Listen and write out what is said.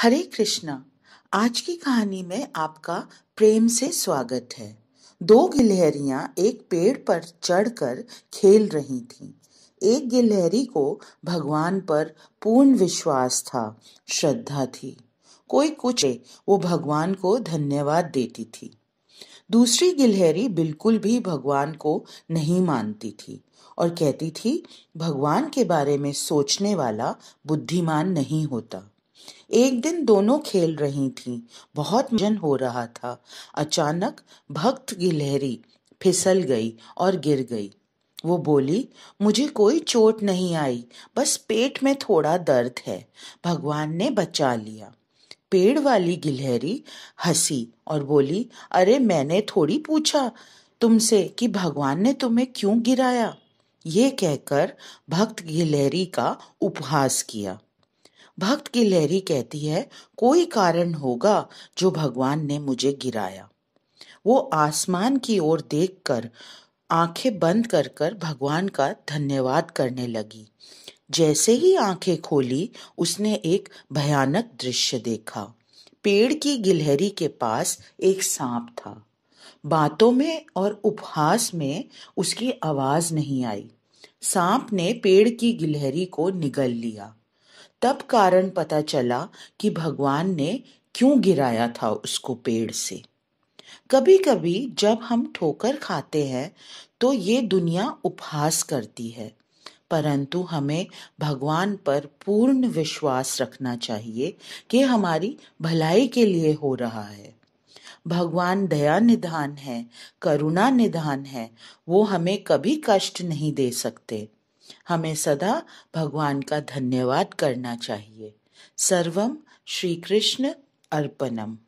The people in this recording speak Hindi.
हरे कृष्णा, आज की कहानी में आपका प्रेम से स्वागत है। दो गिलहरियाँ एक पेड़ पर चढ़कर खेल रही थीं। एक गिलहरी को भगवान पर पूर्ण विश्वास था, श्रद्धा थी। कोई कुछ वो भगवान को धन्यवाद देती थी। दूसरी गिलहरी बिल्कुल भी भगवान को नहीं मानती थी और कहती थी, भगवान के बारे में सोचने वाला बुद्धिमान नहीं होता। एक दिन दोनों खेल रही थीं। बहुत मजन हो रहा था। अचानक भक्त गिलहरी फिसल गई और गिर गई। वो बोली, मुझे कोई चोट नहीं आई, बस पेट में थोड़ा दर्द है। भगवान ने बचा लिया। पेड़ वाली गिलहरी हँसी और बोली, अरे, मैंने थोड़ी पूछा तुमसे कि भगवान ने तुम्हें क्यों गिराया? ये कहकर भक्त गिलहरी का उपहास किया। भक्त की लहरी कहती है, कोई कारण होगा जो भगवान ने मुझे गिराया? वो आसमान की ओर देखकर, आँखें बंद कर कर भगवान का धन्यवाद करने लगी। जैसे ही आँखें खोली, उसने एक भयानक दृश्य देखा। पेड़ की गिलहरी के पास एक सांप था। बातों में और उपहास में उसकी आवाज़ नहीं आई। सांप ने पेड़ की गिलहरी को निगल लिया। तब कारण पता चला कि भगवान ने क्यों गिराया था उसको पेड़ से। कभी कभी जब हम ठोकर खाते हैं तो ये दुनिया उपहास करती है, परंतु हमें भगवान पर पूर्ण विश्वास रखना चाहिए कि हमारी भलाई के लिए हो रहा है। भगवान दया निधान है, करुणा निधान है, वो हमें कभी कष्ट नहीं दे सकते। हमें सदा भगवान का धन्यवाद करना चाहिए। सर्वम श्री कृष्ण अर्पणम।